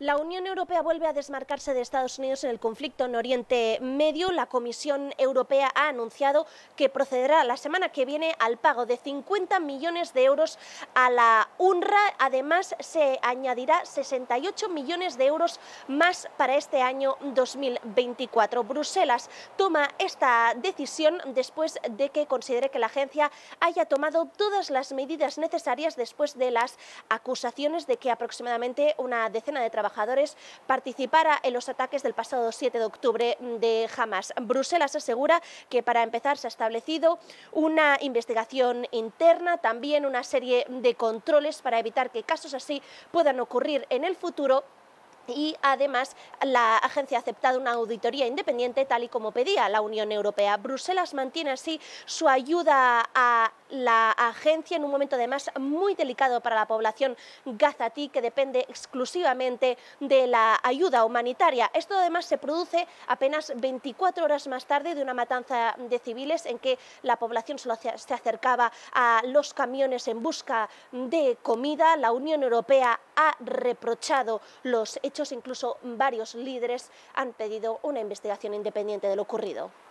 La Unión Europea vuelve a desmarcarse de Estados Unidos en el conflicto en Oriente Medio. La Comisión Europea ha anunciado que procederá la semana que viene al pago de 50 millones de euros a la UNRWA. Además, se añadirá 68 millones de euros más para este año 2024. Bruselas toma esta decisión después de que considere que la agencia haya tomado todas las medidas necesarias después de las acusaciones de que aproximadamente una decena de trabajadores trabajadores participara en los ataques del pasado 7 de octubre de Hamas. Bruselas asegura que para empezar se ha establecido una investigación interna, también una serie de controles para evitar que casos así puedan ocurrir en el futuro y además la agencia ha aceptado una auditoría independiente tal y como pedía la Unión Europea. Bruselas mantiene así su ayuda a la agencia en un momento además muy delicado para la población gazatí que depende exclusivamente de la ayuda humanitaria. Esto además se produce apenas 24 horas más tarde de una matanza de civiles en que la población solo se acercaba a los camiones en busca de comida. La Unión Europea ha reprochado los hechos, incluso varios líderes han pedido una investigación independiente de lo ocurrido.